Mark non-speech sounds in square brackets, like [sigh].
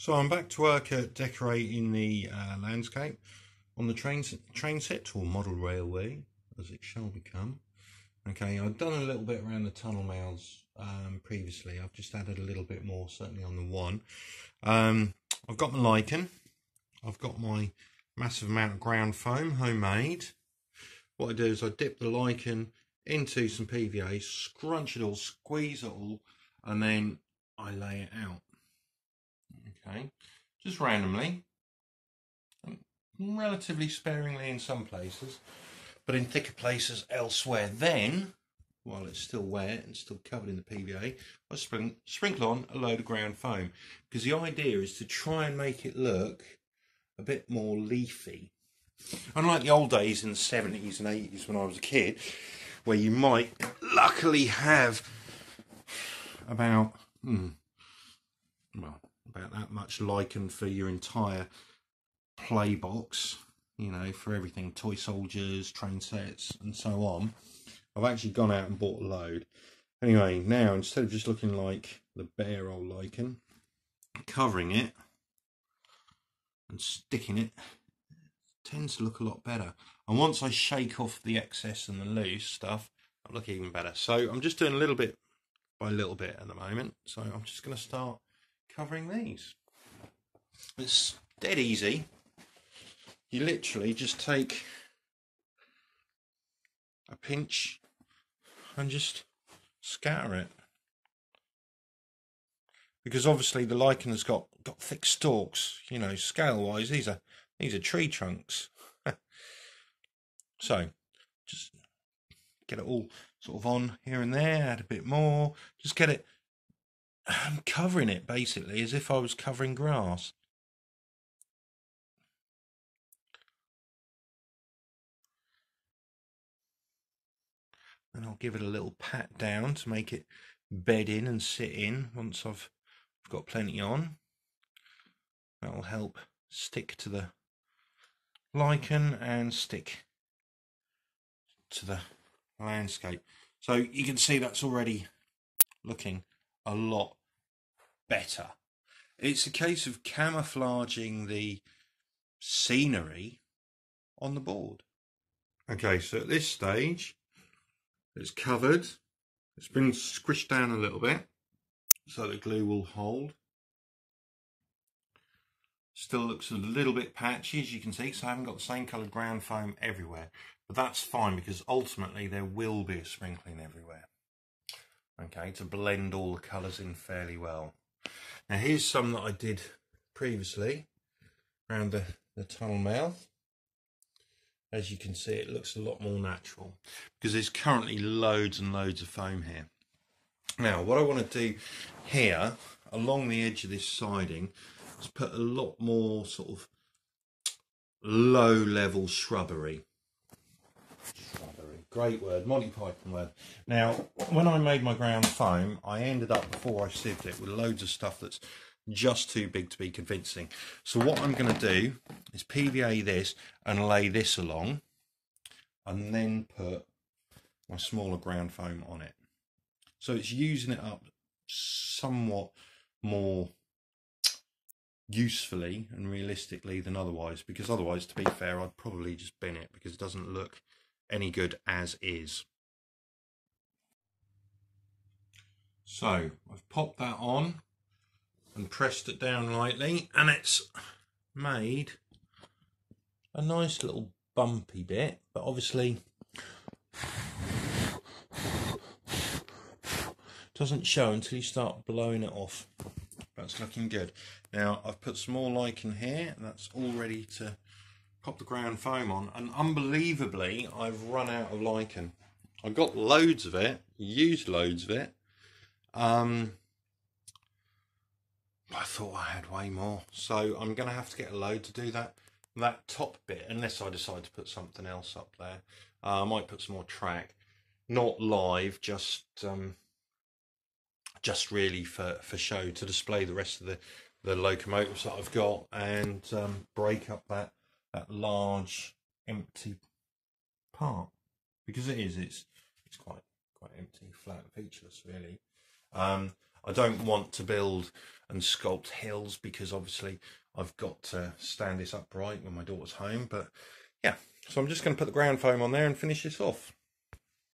So I'm back to work at decorating the uh, landscape on the train train set or model railway as it shall become. Okay, I've done a little bit around the tunnel mouths um, previously. I've just added a little bit more, certainly on the one. Um, I've got my lichen. I've got my massive amount of ground foam, homemade. What I do is I dip the lichen into some PVA, scrunch it all, squeeze it all, and then I lay it out okay, just randomly, relatively sparingly in some places, but in thicker places elsewhere. Then, while it's still wet and still covered in the PVA, I spring, sprinkle on a load of ground foam because the idea is to try and make it look a bit more leafy. Unlike the old days in the 70s and 80s when I was a kid, where you might luckily have about, hmm, well, about that much lichen for your entire play box, you know, for everything toy soldiers, train sets, and so on. I've actually gone out and bought a load. Anyway, now instead of just looking like the bare old lichen, covering it and sticking it, it tends to look a lot better. And once I shake off the excess and the loose stuff, it'll look even better. So I'm just doing a little bit by a little bit at the moment. So I'm just going to start covering these. It's dead easy. You literally just take a pinch and just scatter it. Because obviously the lichen has got, got thick stalks, you know, scale wise, these are these are tree trunks. [laughs] so just get it all sort of on here and there, add a bit more, just get it I'm covering it basically as if I was covering grass. And I'll give it a little pat down to make it bed in and sit in once I've, got plenty on. That'll help stick to the lichen and stick to the landscape. So you can see that's already looking a lot better. It's a case of camouflaging the scenery on the board. Okay, so at this stage, it's covered. It's been squished down a little bit so the glue will hold. Still looks a little bit patchy as you can see so I haven't got the same coloured ground foam everywhere. But that's fine because ultimately there will be a sprinkling everywhere okay, to blend all the colours in fairly well. Now here's some that I did previously around the, the tunnel mouth. As you can see, it looks a lot more natural because there's currently loads and loads of foam here. Now, what I want to do here, along the edge of this siding, is put a lot more sort of low level shrubbery. Great word, Monty Python word. Now, when I made my ground foam, I ended up, before I sieved it, with loads of stuff that's just too big to be convincing. So what I'm going to do is PVA this and lay this along and then put my smaller ground foam on it. So it's using it up somewhat more usefully and realistically than otherwise because otherwise to be fair I'd probably just bin it because it doesn't look any good as is. So I've popped that on and pressed it down lightly and it's made a nice little bumpy bit but obviously doesn't show until you start blowing it off that's looking good now I've put some more lichen here that's all ready to pop the ground foam on, and unbelievably, I've run out of lichen. I got loads of it, used loads of it. Um, I thought I had way more, so I'm going to have to get a load to do that that top bit, unless I decide to put something else up there. Uh, I might put some more track, not live, just um, just really for for show to display the rest of the the locomotives that I've got and um, break up that that large empty part because it is it's it's quite quite empty flat featureless really um, I don't want to build and sculpt hills because obviously I've got to stand this upright when my daughter's home. But yeah, so I'm just going to put the ground foam on there and finish this off.